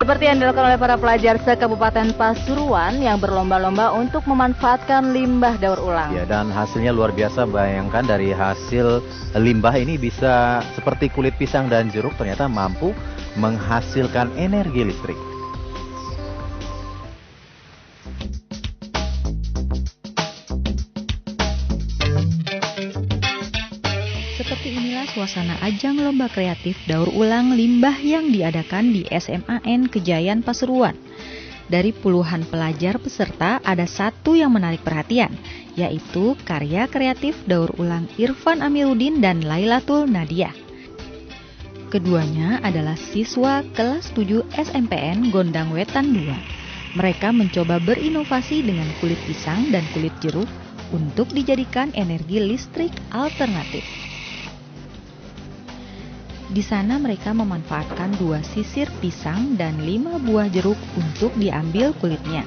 Seperti yang dilakukan oleh para pelajar se-Kabupaten Pasuruan yang berlomba-lomba untuk memanfaatkan limbah daur ulang. Ya, dan hasilnya luar biasa. Bayangkan dari hasil limbah ini bisa seperti kulit pisang dan jeruk ternyata mampu menghasilkan energi listrik. Seperti inilah suasana ajang lomba kreatif daur ulang limbah yang diadakan di SMAN Kejayan Pasuruan. Dari puluhan pelajar peserta ada satu yang menarik perhatian, yaitu karya kreatif daur ulang Irfan Amiruddin dan Lailatul Nadia. Keduanya adalah siswa kelas 7 SMPN Gondang Wetan 2. Mereka mencoba berinovasi dengan kulit pisang dan kulit jeruk untuk dijadikan energi listrik alternatif. Di sana mereka memanfaatkan dua sisir pisang dan lima buah jeruk untuk diambil kulitnya.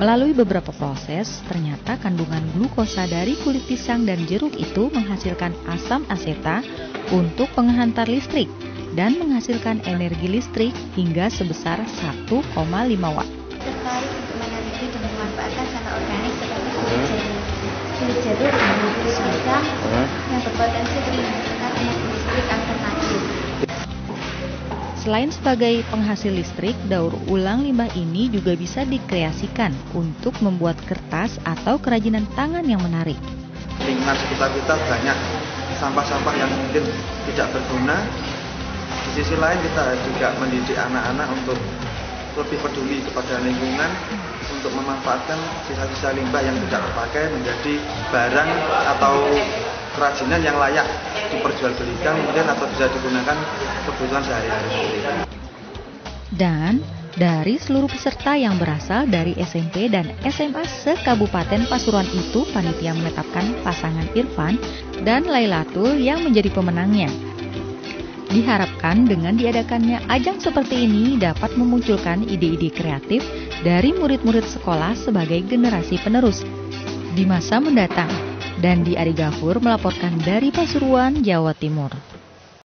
Melalui beberapa proses, ternyata kandungan glukosa dari kulit pisang dan jeruk itu menghasilkan asam aseta untuk penghantar listrik dan menghasilkan energi listrik hingga sebesar 1,5 watt. Tertarik untuk meneliti dan memanfaatkan sampah organik seperti kulit jeruk, kulit jeruk dan kulit pisang yang berpotensi menghasilkan energi listrik alternatif. Selain sebagai penghasil listrik, daur ulang limbah ini juga bisa dikreasikan untuk membuat kertas atau kerajinan tangan yang menarik. lingkungan sekitar kita banyak sampah-sampah yang mungkin tidak berguna. Di sisi lain kita juga mendidik anak-anak untuk lebih peduli kepada lingkungan untuk memanfaatkan sisa-sisa limbah yang tidak terpakai menjadi barang atau kerajinan yang layak diperjualbelikan kemudian atau bisa digunakan kebutuhan sehari-hari. Dan dari seluruh peserta yang berasal dari SMP dan SMA se-Kabupaten Pasuruan itu, panitia menetapkan pasangan Irfan dan Lailatul yang menjadi pemenangnya. Diharapkan dengan diadakannya ajang seperti ini dapat memunculkan ide-ide kreatif dari murid-murid sekolah sebagai generasi penerus di masa mendatang. Dan di Ari Gafur melaporkan dari Pasuruan, Jawa Timur.